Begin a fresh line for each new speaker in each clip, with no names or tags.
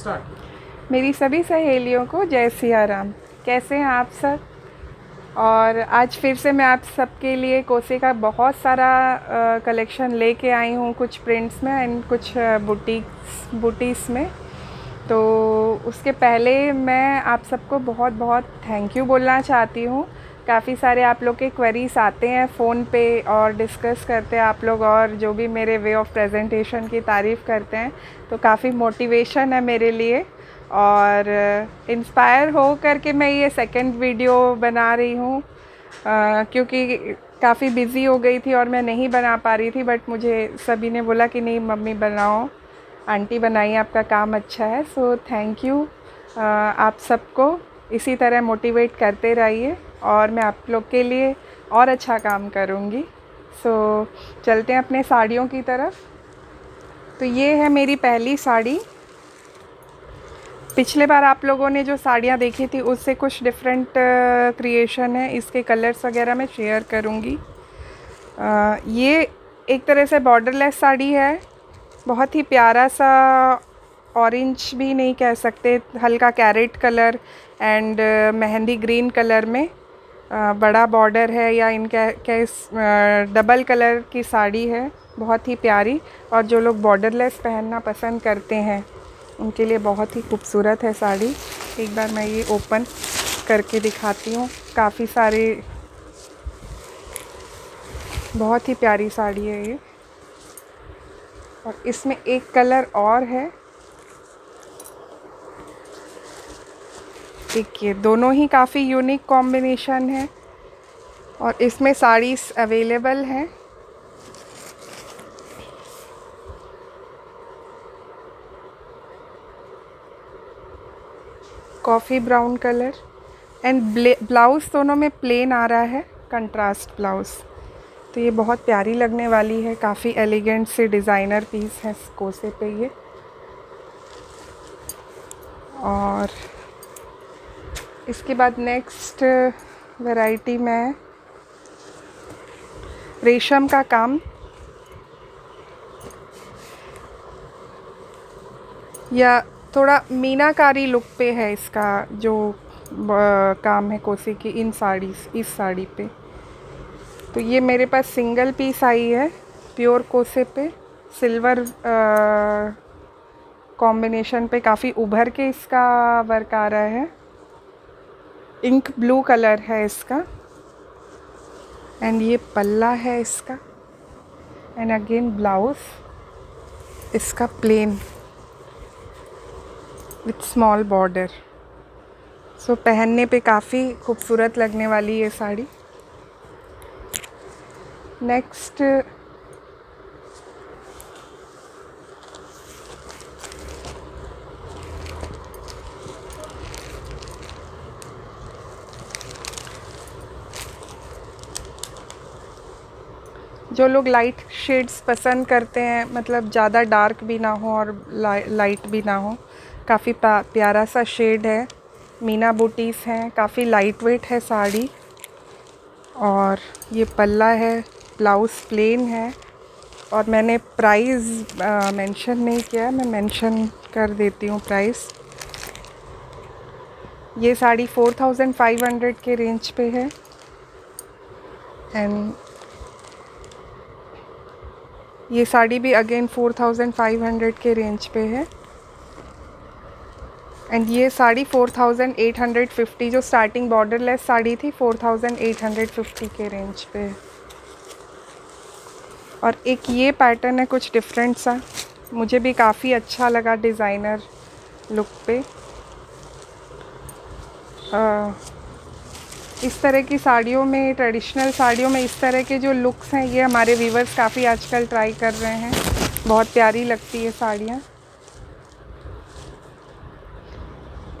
Start मेरी सभी सहेलियों को जय सिया राम। कैसे हैं आप सब? और आज फिर से मैं आप सबके लिए कोसे का बहुत सारा कलेक्शन लेके आई हूँ कुछ प्रिंट्स में एंड कुछ बुटीक्स बुटीस में। तो उसके पहले मैं आप सबको बहुत बहुत थैंक यू बोलना चाहती हूँ। काफ़ी सारे आप लोग के क्वेरीज आते हैं फ़ोन पे और डिस्कस करते हैं आप लोग और जो भी मेरे वे ऑफ़ प्रेजेंटेशन की तारीफ़ करते हैं तो काफ़ी मोटिवेशन है मेरे लिए। और इंस्पायर हो करके मैं ये सेकंड वीडियो बना रही हूँ क्योंकि काफ़ी बिज़ी हो गई थी और मैं नहीं बना पा रही थी बट मुझे सभी ने बोला कि नहीं, मम्मी बनाओ, आंटी बनाइए आपका काम अच्छा है। सो थैंक यू आप सबको। इसी तरह मोटिवेट करते रहिए। और मैं आप लोग के लिए और अच्छा काम करूँगी। सो so, चलते हैं अपने साड़ियों की तरफ़। तो ये है मेरी पहली साड़ी। पिछले बार आप लोगों ने जो साड़ियाँ देखी थी उससे कुछ डिफरेंट क्रिएशन है। इसके कलर्स वगैरह मैं शेयर करूँगी। ये एक तरह से बॉर्डरलेस साड़ी है। बहुत ही प्यारा सा ऑरेंज भी नहीं कह सकते। हल्का carrot colour and mehndi green colour में। बड़ा बॉर्डर है या इनका कैस डबल कलर की साड़ी है, बहुत ही प्यारी और जो लोग बॉर्डरलेस पहनना पसंद करते हैं, उनके लिए बहुत ही खूबसूरत है साड़ी। एक बार मैं ये ओपन करके दिखाती हूँ। काफ़ी सारे, बहुत ही प्यारी साड़ी है ये। और इसमें एक कलर और है। देखिए, दोनों ही काफ़ी यूनिक कॉम्बिनेशन है और इसमें साड़ीज़ अवेलेबल हैं। Coffee brown colour and blouse दोनों में प्लेन आ रहा है कंट्रास्ट ब्लाउज़ तो ये बहुत प्यारी लगने वाली है, काफ़ी एलिगेंट से डिज़ाइनर पीस है कोसे पे ये। और इसके बाद नेक्स्ट वैरायटी में रेशम का काम। या थोड़ा मीनाकारी लुक पे है इसका जो काम है कोसी की इन साड़ी इस साड़ी पे। तो ये मेरे पास सिंगल पीस आई है प्योर कोसे पे। सिल्वर कॉम्बिनेशन पे काफ़ी उभर के इसका वर्क आ रहा है। इंक ब्लू कलर है इसका। एंड ये पल्ला है इसका। एंड अगेन ब्लाउज इसका plain with small border so पहनने पे काफ़ी खूबसूरत लगने वाली ये साड़ी। नेक्स्ट जो लोग लाइट शेड्स पसंद करते हैं मतलब ज़्यादा डार्क भी ना हो और ला, लाइट भी ना हो काफ़ी प्यारा सा शेड है। मीना बूटीस हैं काफ़ी लाइट वेट है साड़ी। और ये पल्ला है ब्लाउज़ प्लेन है। और मैंने प्राइस मेंशन नहीं किया मैं मेंशन कर देती हूँ प्राइस ये साड़ी 4500 के रेंज पे है। एंड ये साड़ी भी अगेन 4500 के रेंज पे है। एंड ये साड़ी 4850 जो स्टार्टिंग बॉर्डरलेस साड़ी थी 4850 के रेंज पे और एक ये पैटर्न है कुछ डिफरेंट सा। मुझे भी काफ़ी अच्छा लगा डिज़ाइनर लुक पे। आ, इस तरह की साड़ियों में ट्रेडिशनल साड़ियों में इस तरह के जो लुक्स हैं, ये हमारे व्यूवर्स काफ़ी आजकल ट्राई कर रहे हैं। बहुत प्यारी लगती है साड़ियाँ।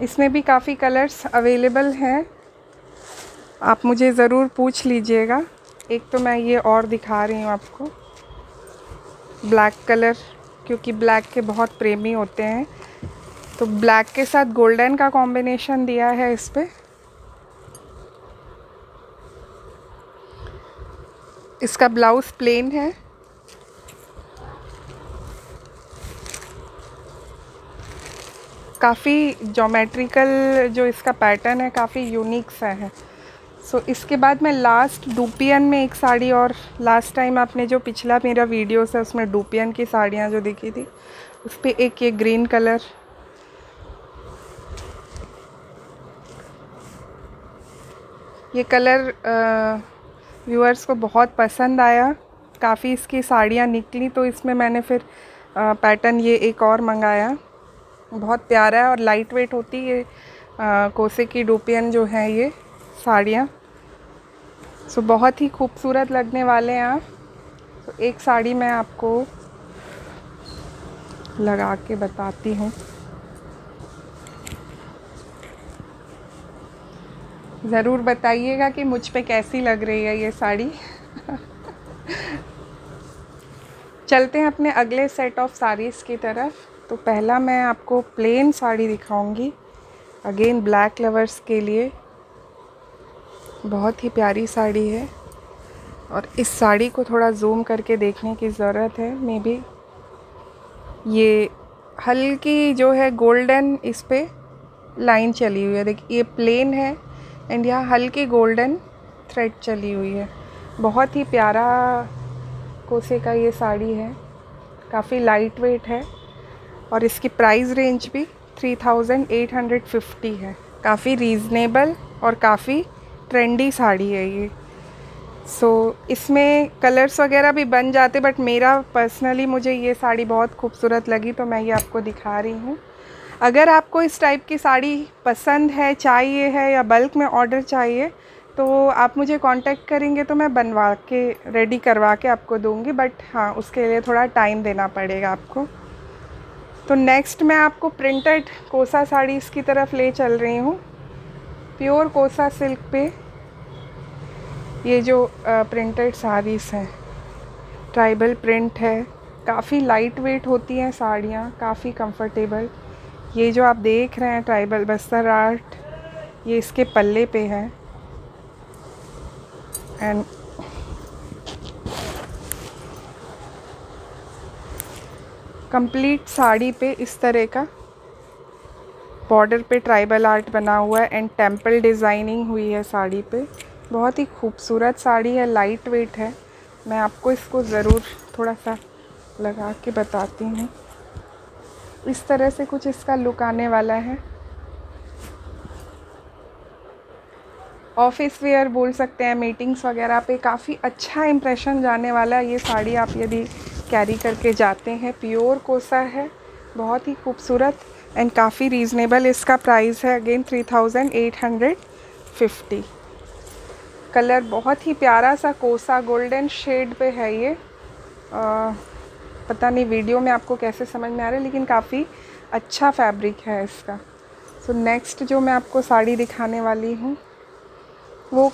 इसमें भी काफ़ी कलर्स अवेलेबल हैं। आप मुझे ज़रूर पूछ लीजिएगा। एक तो मैं ये और दिखा रही हूँ आपको। ब्लैक कलर क्योंकि ब्लैक के बहुत प्रेमी होते हैं। तो ब्लैक के साथ गोल्डन का कॉम्बिनेशन दिया है इस पर इसका ब्लाउज़ प्लेन है। काफ़ी जोमेट्रिकल जो इसका पैटर्न है काफ़ी यूनिक सा है। सो so, इसके बाद मैं लास्ट डुपियन में एक साड़ी और लास्ट टाइम आपने जो पिछला मेरा वीडियो है उसमें डुपियन की साड़ियाँ जो दिखी थी उस पर एक ये ग्रीन कलर ये कलर व्यूअर्स को बहुत पसंद आया। काफ़ी इसकी साड़ियाँ निकली तो इसमें मैंने फिर पैटर्न ये एक और मंगाया। बहुत प्यारा है और लाइट वेट होती है कोसे की डोपियन जो है ये साड़ियाँ। सो बहुत ही खूबसूरत लगने वाले हैं आप। तो एक साड़ी मैं आपको लगा के बताती हूँ। ज़रूर बताइएगा कि मुझ पे कैसी लग रही है ये साड़ी। चलते हैं अपने अगले सेट ऑफ़ साड़ीज़ की तरफ़। तो पहला मैं आपको प्लेन साड़ी दिखाऊँगी। अगेन ब्लैक लवर्स के लिए। बहुत ही प्यारी साड़ी है। और इस साड़ी को थोड़ा जूम करके देखने की ज़रूरत है। मे बी ये हल्की जो है गोल्डन इस पर लाइन चली हुई है। देखिए, ये प्लेन है। एंड यहाँ हल्की गोल्डन थ्रेड चली हुई है। बहुत ही प्यारा कोसे का ये साड़ी है। काफ़ी लाइट वेट है और इसकी प्राइस रेंज भी three thousand eight hundred fifty है। काफ़ी रीज़नेबल और काफ़ी ट्रेंडी साड़ी है ये। सो so, इसमें कलर्स वगैरह भी बन जाते बट मेरा पर्सनली मुझे ये साड़ी बहुत खूबसूरत लगी तो मैं ये आपको दिखा रही हूँ। अगर आपको इस टाइप की साड़ी पसंद है, चाहिए है या बल्क में ऑर्डर चाहिए तो आप मुझे कांटेक्ट करेंगे तो मैं बनवा के रेडी करवा के आपको दूँगी बट हाँ उसके लिए थोड़ा टाइम देना पड़ेगा आपको। तो नेक्स्ट मैं आपको प्रिंटेड कोसा साड़ी इसकी तरफ़ ले चल रही हूँ। प्योर कोसा सिल्क पे। ये जो प्रिंटेड साड़ीज़ हैं। ट्राइबल प्रिंट है। काफ़ी लाइट वेट होती हैं साड़ियाँ, काफ़ी कंफर्टेबल ये जो आप देख रहे हैं ट्राइबल बस्तर आर्ट ये इसके पल्ले पे है। एंड कंप्लीट साड़ी पे इस तरह का बॉर्डर पे ट्राइबल आर्ट बना हुआ है एंड टेंपल डिज़ाइनिंग हुई है साड़ी पे। बहुत ही खूबसूरत साड़ी है लाइट वेट है। मैं आपको इसको ज़रूर थोड़ा सा लगा के बताती हूँ। इस तरह से कुछ इसका लुक आने वाला है। ऑफ़िस वेयर बोल सकते हैं मीटिंग्स वगैरह पे काफ़ी अच्छा इम्प्रेशन जाने वाला है। ये साड़ी आप यदि कैरी करके जाते हैं प्योर कोसा है बहुत ही खूबसूरत एंड काफ़ी रीज़नेबल इसका प्राइस है। Again three thousand eight hundred fifty colour बहुत ही प्यारा सा कोसा गोल्डन शेड पे है ये। आ, पता नहीं वीडियो में आपको कैसे समझ में आ रहा है लेकिन काफ़ी अच्छा फैब्रिक है इसका। सो so, नेक्स्ट जो मैं आपको साड़ी दिखाने वाली हूँ वो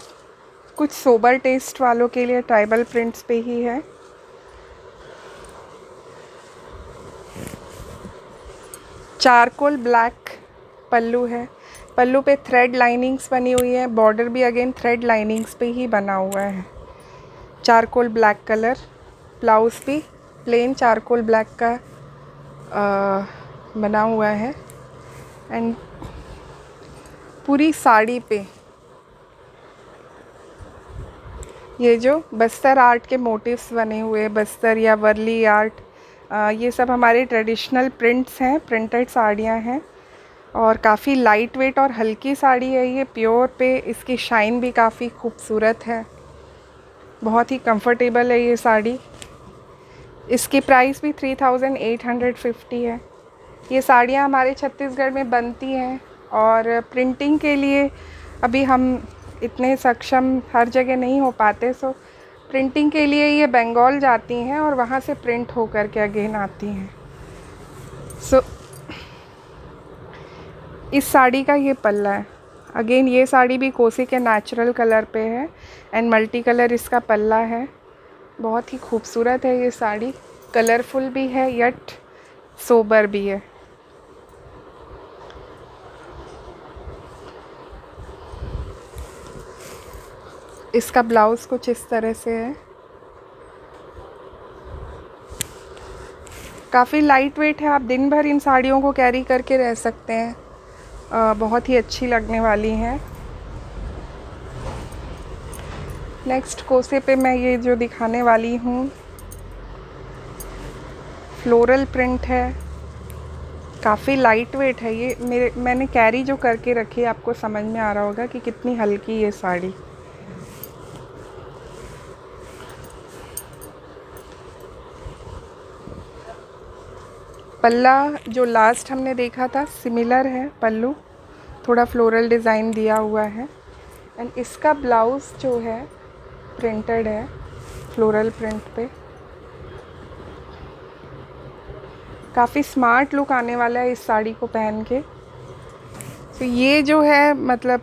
कुछ सोबर टेस्ट वालों के लिए ट्राइबल प्रिंट्स पे ही है। चारकोल ब्लैक पल्लू है। पल्लू पे थ्रेड लाइनिंग्स बनी हुई है बॉर्डर भी अगेन थ्रेड लाइनिंग्स पे ही बना हुआ है। चारकोल ब्लैक कलर ब्लाउज़ भी। प्लेन चारकोल ब्लैक का आ, बना हुआ है। एंड पूरी साड़ी पे ये जो बस्तर आर्ट के मोटिव्स बने हुए बस्तर या वर्ली आर्ट आ, ये सब हमारे ट्रेडिशनल प्रिंट्स हैं प्रिंटेड साड़ियाँ हैं। और काफ़ी लाइट वेट और हल्की साड़ी है ये प्योर पे इसकी शाइन भी काफ़ी खूबसूरत है। बहुत ही कंफर्टेबल है ये साड़ी। इसकी प्राइस भी three thousand eight hundred fifty है। ये साड़ियाँ हमारे छत्तीसगढ़ में बनती हैं और प्रिंटिंग के लिए अभी हम इतने सक्षम हर जगह नहीं हो पाते सो प्रिंटिंग के लिए ये बंगाल जाती हैं और वहाँ से प्रिंट होकर के अगेन आती हैं। सो इस साड़ी का ये पल्ला है। अगेन ये साड़ी भी कोसी के नेचुरल कलर पे है एंड मल्टी कलर इसका पल्ला है। बहुत ही खूबसूरत है ये साड़ी। कलरफुल भी है यट सोबर भी है। इसका ब्लाउज़ कुछ इस तरह से है। काफ़ी लाइट वेट है आप दिन भर इन साड़ियों को कैरी करके रह सकते हैं। आ, बहुत ही अच्छी लगने वाली हैं। नेक्स्ट कोसे पे मैं ये जो दिखाने वाली हूँ फ्लोरल प्रिंट है। काफ़ी लाइट वेट है ये। मेरे, मैंने कैरी जो करके रखी है, आपको समझ में आ रहा होगा कि कितनी हल्की ये साड़ी। पल्ला जो लास्ट हमने देखा था सिमिलर है पल्लू। थोड़ा फ्लोरल डिज़ाइन दिया हुआ है। एंड इसका ब्लाउज़ जो है प्रिंटेड है फ्लोरल प्रिंट पे। काफ़ी स्मार्ट लुक आने वाला है इस साड़ी को पहन के। तो ये जो है मतलब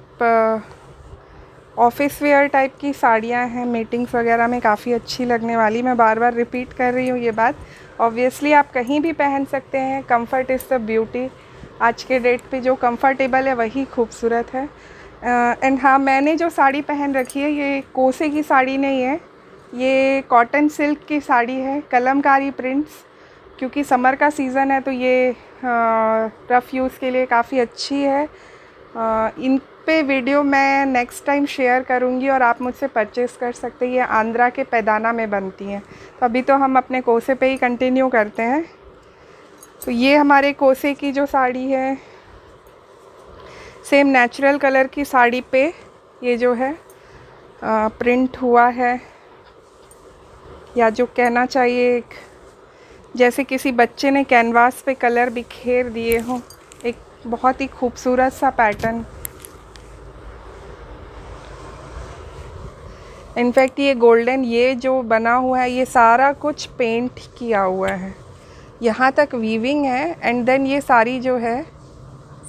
ऑफ़िस वेयर टाइप की साड़ियाँ हैं मीटिंग्स वगैरह में काफ़ी अच्छी लगने वाली। मैं बार बार रिपीट कर रही हूँ ये बात। ऑब्वियसली आप कहीं भी पहन सकते हैं। कंफर्ट इज़ द ब्यूटी आज के डेट पे जो कंफर्टेबल है, वही खूबसूरत है। एंड हाँ मैंने जो साड़ी पहन रखी है ये कोसे की साड़ी नहीं है। ये कॉटन सिल्क की साड़ी है कलमकारी प्रिंट्स क्योंकि समर का सीज़न है तो ये रफ़ यूज़ के लिए काफ़ी अच्छी है। आ, इन पे वीडियो मैं नेक्स्ट टाइम शेयर करूँगी और आप मुझसे परचेज़ कर सकते हैं। ये आंध्रा के पैदाना में बनती हैं। तो अभी तो हम अपने कोसे पे ही कंटिन्यू करते हैं। तो ये हमारे कोसे की जो साड़ी है सेम नेचुरल कलर की साड़ी पे ये जो है आ, प्रिंट हुआ है। या जो कहना चाहिए एक जैसे किसी बच्चे ने कैनवास पे कलर बिखेर दिए हों एक बहुत ही खूबसूरत सा पैटर्न। इनफैक्ट ये गोल्डन ये जो बना हुआ है ये सारा कुछ पेंट किया हुआ है। यहाँ तक वीविंग है एंड देन ये सारी जो है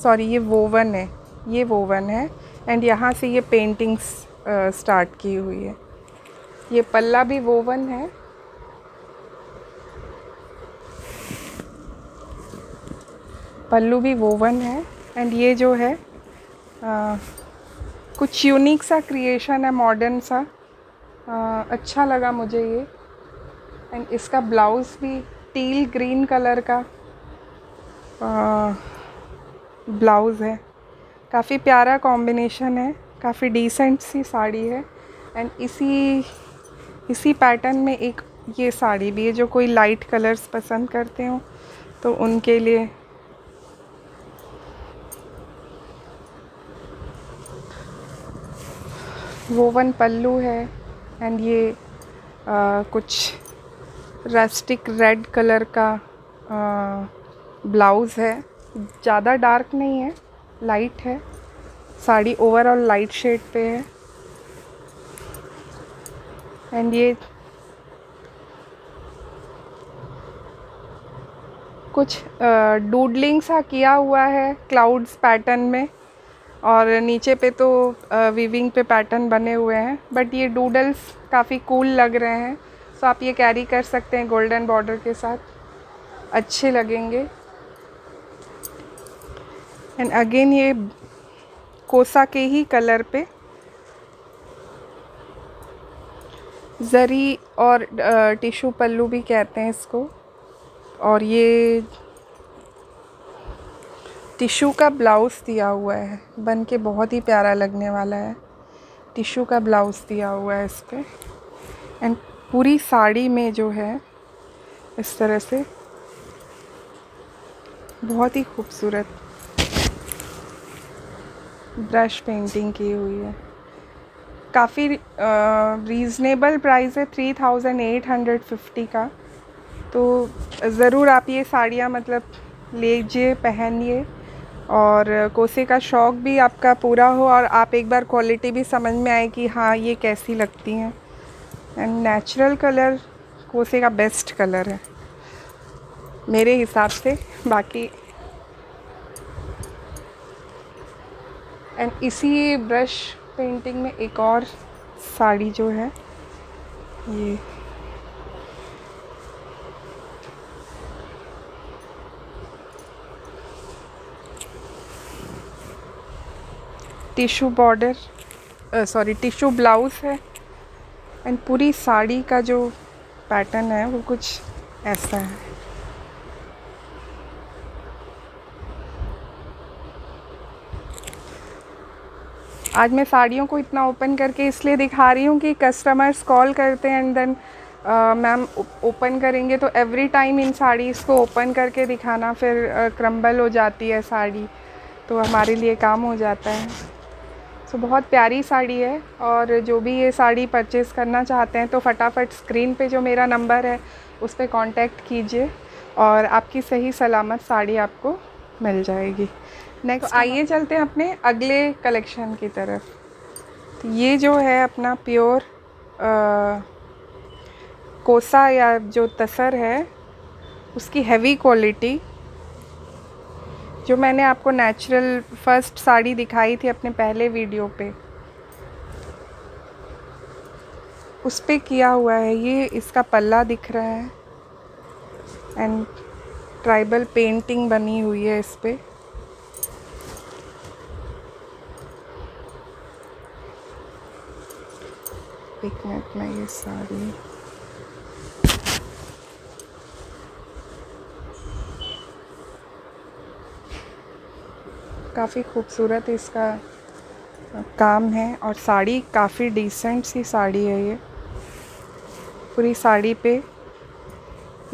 सॉरी ये वोवन है। ये वोवन है एंड यहाँ से ये पेंटिंग्स स्टार्ट की हुई है। ये पल्ला भी वोवन है। पल्लू भी वोवन है एंड ये जो है आ, कुछ यूनिक सा क्रिएशन है मॉडर्न सा। आ, अच्छा लगा मुझे ये। एंड इसका ब्लाउज़ भी टील ग्रीन कलर का ब्लाउज़ है। काफ़ी प्यारा कॉम्बिनेशन है काफ़ी डिसेंट सी साड़ी है एंड इसी इसी पैटर्न में एक ये साड़ी भी है जो कोई लाइट कलर्स पसंद करते हो तो उनके लिए। वोवन पल्लू है एंड ये आ, कुछ रेस्टिक रेड कलर का ब्लाउज़ है। ज़्यादा डार्क नहीं है लाइट है। साड़ी ओवरऑल लाइट शेड पे है। एंड ये कुछ डूडलिंग सा किया हुआ है क्लाउड्स पैटर्न में। और नीचे पे तो वीविंग पे पैटर्न बने हुए हैं। बट ये डूडल्स काफ़ी कूल लग रहे हैं। सो आप ये कैरी कर सकते हैं गोल्डन बॉर्डर के साथ। अच्छे लगेंगे। एंड अगेन ये कोसा के ही कलर पे ज़री और टिशू पल्लू भी कहते हैं इसको। और ये टिशू का ब्लाउज़ दिया हुआ है। बन के बहुत ही प्यारा लगने वाला है। टिशू का ब्लाउज़ दिया हुआ है इस पर एंड पूरी साड़ी में जो है, इस तरह से बहुत ही खूबसूरत ब्रश पेंटिंग की हुई है। काफ़ी रीज़नेबल प्राइस है three thousand eight hundred fifty का। तो ज़रूर आप ये साड़ियाँ मतलब लीजिए, पहनिए और कोसे का शौक़ भी आपका पूरा हो और आप एक बार क्वालिटी भी समझ में आए कि हाँ ये कैसी लगती हैं। एंड नेचुरल कलर कोसे का बेस्ट कलर है। मेरे हिसाब से बाकी एंड इसी ब्रश पेंटिंग में एक और साड़ी जो है, ये। Tissue border sorry tissue blouse है। एंड पूरी साड़ी का जो पैटर्न है, वो कुछ ऐसा है। आज मैं साड़ियों को इतना ओपन करके इसलिए दिखा रही हूँ कि कस्टमर्स कॉल करते हैं एंड देन मैम ओपन करेंगे तो एवरी टाइम इन साड़ीज़ को ओपन करके दिखाना फिर क्रम्बल हो जाती है साड़ी तो हमारे लिए काम हो जाता है। सो बहुत प्यारी साड़ी है और जो भी ये साड़ी परचेज़ करना चाहते हैं तो फटाफट स्क्रीन पे जो मेरा नंबर है, उस पर कॉन्टेक्ट कीजिए और आपकी सही सलामत साड़ी आपको मिल जाएगी। नेक्स्ट तो आइए चलते हैं अपने अगले कलेक्शन की तरफ़। तो ये जो है अपना प्योर आ, कोसा या जो तसर है उसकी हैवी क्वालिटी जो मैंने आपको नेचुरल फ़र्स्ट साड़ी दिखाई थी अपने पहले वीडियो पे उस पर किया हुआ है। ये इसका पल्ला दिख रहा है एंड ट्राइबल पेंटिंग बनी हुई है इस पर मिनट में ये साड़ी काफ़ी खूबसूरत इसका काम है और साड़ी काफ़ी डिसेंट सी साड़ी है ये। पूरी साड़ी पे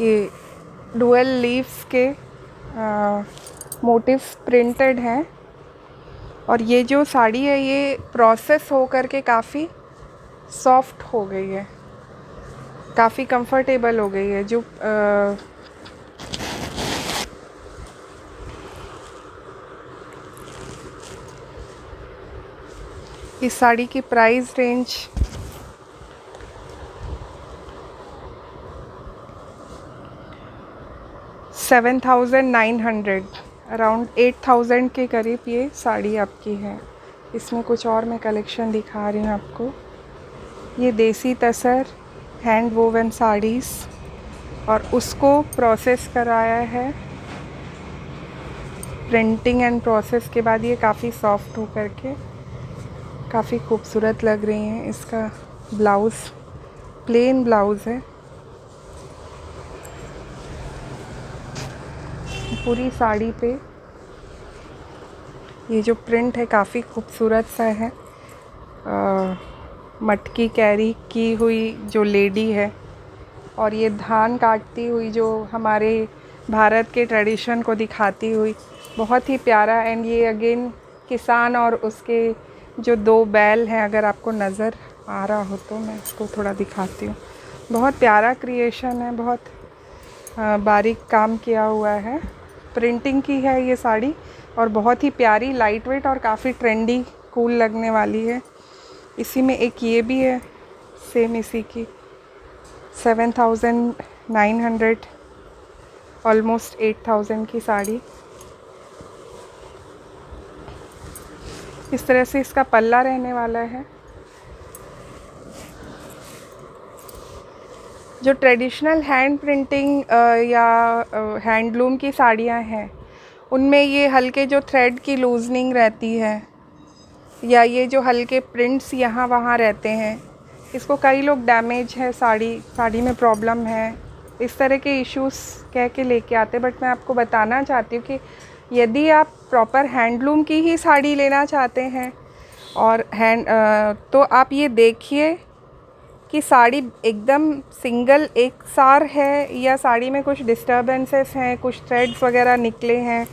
ये डुअल लीव्स के मोटिव्स प्रिंटेड हैं। और ये जो साड़ी है ये प्रोसेस हो कर के काफ़ी सॉफ्ट हो गई है। काफ़ी कंफर्टेबल हो गई है जो आ, इस साड़ी की price range seven thousand nine hundred around eight thousand के करीब ये साड़ी आपकी है। इसमें कुछ और मैं कलेक्शन दिखा रही हूँ आपको। ये देसी तसर हैंड वोवन साड़ीज़ और उसको प्रोसेस कराया है। प्रिंटिंग एंड प्रोसेस के बाद ये काफ़ी सॉफ्ट हो करके काफ़ी खूबसूरत लग रही हैं। इसका ब्लाउज़ प्लेन ब्लाउज़ है। पूरी साड़ी पे ये जो प्रिंट है काफ़ी खूबसूरत सा है। आ, मटकी कैरी की हुई जो लेडी है और ये धान काटती हुई जो हमारे भारत के ट्रेडिशन को दिखाती हुई, बहुत ही प्यारा एंड ये अगेन किसान और उसके जो दो बैल हैं, अगर आपको नज़र आ रहा हो तो मैं इसको थोड़ा दिखाती हूँ। बहुत प्यारा क्रिएशन है, बहुत बारीक काम किया हुआ है। प्रिंटिंग की है ये साड़ी और बहुत ही प्यारी लाइट वेट और काफ़ी ट्रेंडी कूल लगने वाली है। इसी में एक ये भी है सेम इसी की। Seven thousand nine hundred almost eight thousand की साड़ी। इस तरह से इसका पल्ला रहने वाला है। जो ट्रेडिशनल हैंड प्रिंटिंग या हैंडलूम की साड़ियाँ हैं, उनमें ये हल्के जो थ्रेड की लूजनिंग रहती है या ये जो हल्के प्रिंट्स यहाँ वहाँ रहते हैं, इसको कई लोग डैमेज है, साड़ी साड़ी में प्रॉब्लम है, इस तरह के इश्यूज़ कह के लेके आते बट मैं आपको बताना चाहती हूँ कि यदि आप प्रॉपर हैंडलूम की ही साड़ी लेना चाहते हैं और हैंड तो आप ये देखिए कि साड़ी एकदम सिंगल एक सार है या साड़ी में कुछ डिस्टर्बेंसेस हैं, कुछ थ्रेड्स वगैरह निकले हैं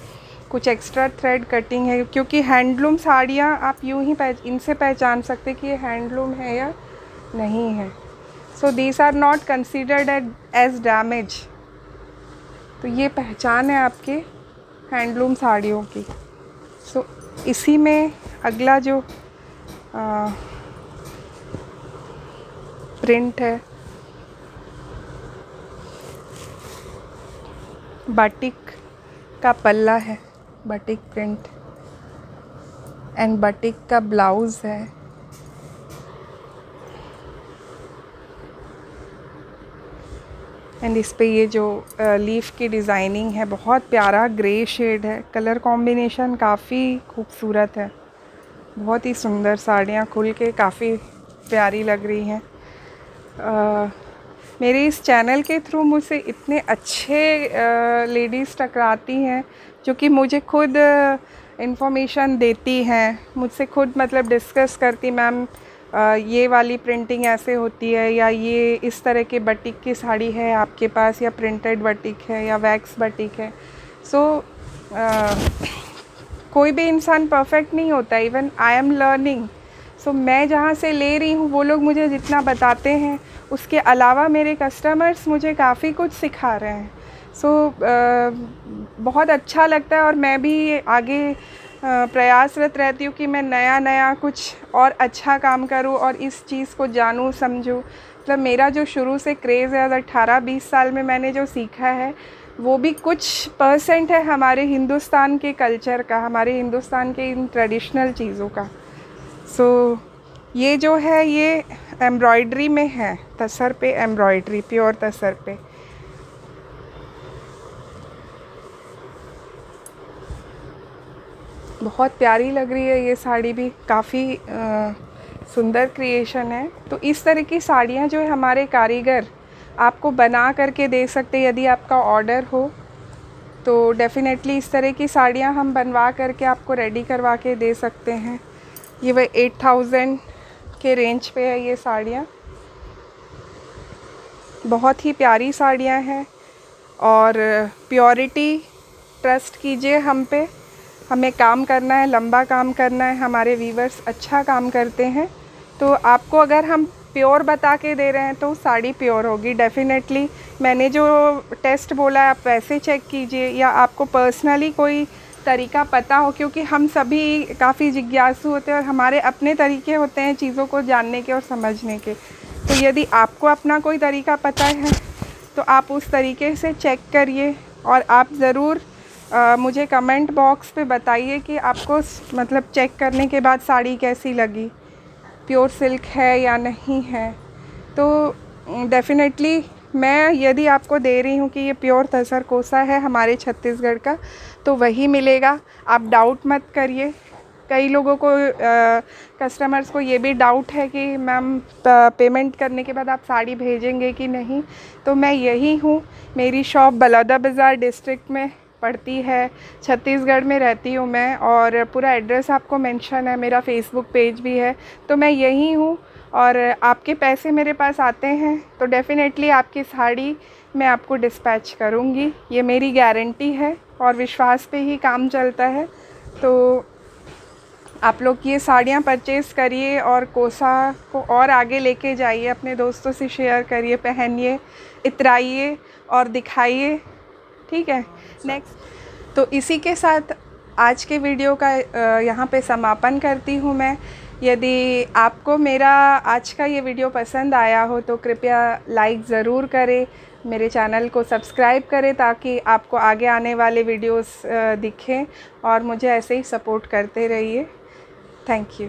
कुछ एक्स्ट्रा थ्रेड कटिंग है क्योंकि हैंडलूम साड़ियाँ आप यूँ ही पह इनसे पहचान सकते कि ये हैंडलूम है या नहीं है। So these are not considered as damage तो ये पहचान है आपके हैंडलूम साड़ियों की। सो so, इसी में अगला जो आ, प्रिंट है बाटिक का पल्ला है। बटिक प्रिंट एंड बटिक का ब्लाउज़ है एंड इस पे ये जो लीफ की डिज़ाइनिंग है, बहुत प्यारा ग्रे शेड है। कलर कॉम्बिनेशन काफ़ी खूबसूरत है। बहुत ही सुंदर साड़ियाँ खुल के काफ़ी प्यारी लग रही हैं। मेरे इस चैनल के थ्रू मुझसे इतने अच्छे लेडीज़ टकराती हैं। जो कि मुझे खुद इन्फॉर्मेशन देती हैं। मुझसे खुद मतलब डिस्कस करती मैम ये वाली प्रिंटिंग ऐसे होती है या ये इस तरह के बटिक की साड़ी है आपके पास या प्रिंटेड बटिक है या वैक्स बटिक है? सो so, कोई भी इंसान परफेक्ट नहीं होता even I am learning so मैं जहाँ से ले रही हूँ वो लोग मुझे जितना बताते हैं उसके अलावा मेरे कस्टमर्स मुझे काफ़ी कुछ सिखा रहे हैं। सो so, uh, बहुत अच्छा लगता है और मैं भी आगे प्रयासरत रहती हूँ कि मैं नया नया कुछ और अच्छा काम करूँ और इस चीज़ को जानूँ समझूँ। मतलब मेरा जो शुरू से क्रेज़ है अठारह बीस साल में मैंने जो सीखा है वो भी कुछ परसेंट है हमारे हिंदुस्तान के कल्चर का हमारे हिंदुस्तान के इन ट्रेडिशनल चीज़ों का। सो so, ये जो है ये एम्ब्रॉयड्री में है तसर पे एम्ब्रॉयड्री प्योर तसर पे। बहुत प्यारी लग रही है ये साड़ी भी। काफ़ी सुंदर क्रिएशन है। तो इस तरह की साड़ियाँ जो है हमारे कारीगर आपको बना करके दे सकते यदि आपका ऑर्डर हो। तो डेफ़िनेटली इस तरह की साड़ियाँ हम बनवा करके आपको रेडी करवा के दे सकते हैं। ये वह एट थाउज़ेंड के रेंज पे है ये साड़ियाँ। बहुत ही प्यारी साड़ियाँ हैं और प्योरिटी ट्रस्ट कीजिए हम पे। हमें काम करना है, लंबा काम करना है, हमारे वीवर्स अच्छा काम करते हैं। तो आपको अगर हम प्योर बता के दे रहे हैं तो साड़ी प्योर होगी डेफ़िनेटली मैंने जो टेस्ट बोला है, आप वैसे चेक कीजिए या आपको पर्सनली कोई तरीका पता हो, क्योंकि हम सभी काफ़ी जिज्ञासु होते हैं और हमारे अपने तरीके होते हैं चीज़ों को जानने के और समझने के। तो यदि आपको अपना कोई तरीका पता है तो आप उस तरीके से चेक करिए और आप ज़रूर आ, मुझे कमेंट बॉक्स पे बताइए कि आपको मतलब चेक करने के बाद साड़ी कैसी लगी? प्योर सिल्क है या नहीं है? तो डेफ़िनेटली मैं यदि आपको दे रही हूँ कि ये प्योर तसर कोसा है हमारे छत्तीसगढ़ का तो वही मिलेगा। आप डाउट मत करिए। कई लोगों को कस्टमर्स को ये भी डाउट है कि मैम पेमेंट करने के बाद आप साड़ी भेजेंगे कि नहीं? तो मैं यही हूँ। मेरी शॉप बलौदा बाज़ार डिस्ट्रिक्ट में पढ़ती है, छत्तीसगढ़ में रहती हूँ मैं और पूरा एड्रेस आपको मेंशन है, मेरा फेसबुक पेज भी है तो मैं यही हूँ और आपके पैसे मेरे पास आते हैं तो डेफ़िनेटली आपकी साड़ी मैं आपको डिस्पैच करूँगी। ये मेरी गारंटी है और विश्वास पे ही काम चलता है तो आप लोग ये साड़ियाँ परचेज़ करिए और कोसा को और आगे लेके जाइए, अपने दोस्तों से शेयर करिए, पहनिए, इतराइए और दिखाइए, ठीक है? नेक्स्ट तो इसी के साथ आज के वीडियो का यहाँ पे समापन करती हूँ मैं। यदि आपको मेरा आज का ये वीडियो पसंद आया हो तो कृपया लाइक ज़रूर करें, मेरे चैनल को सब्सक्राइब करें ताकि आपको आगे आने वाले वीडियोस दिखें और मुझे ऐसे ही सपोर्ट करते रहिए। Thank you